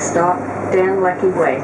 Stop, Dan Leckie Way.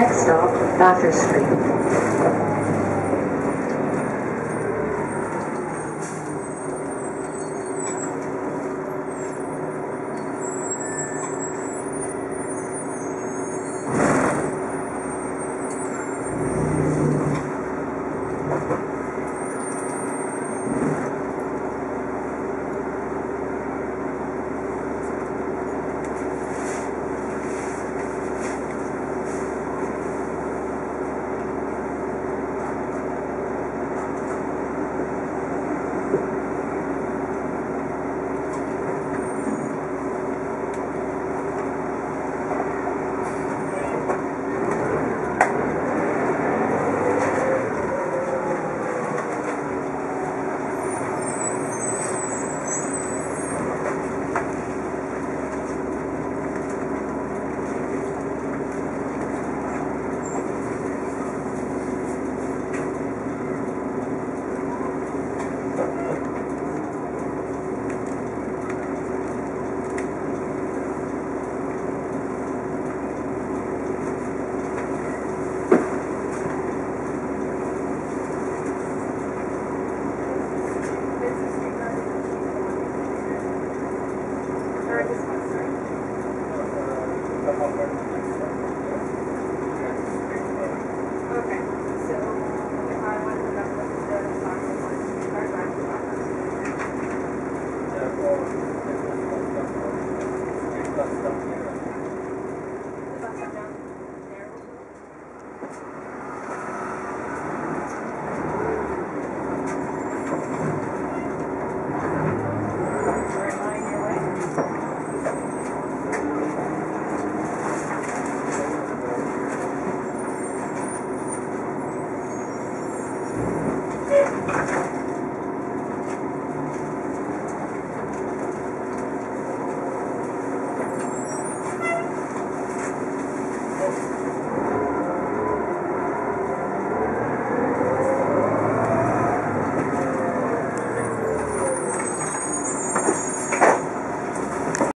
Next stop, Bathurst Street.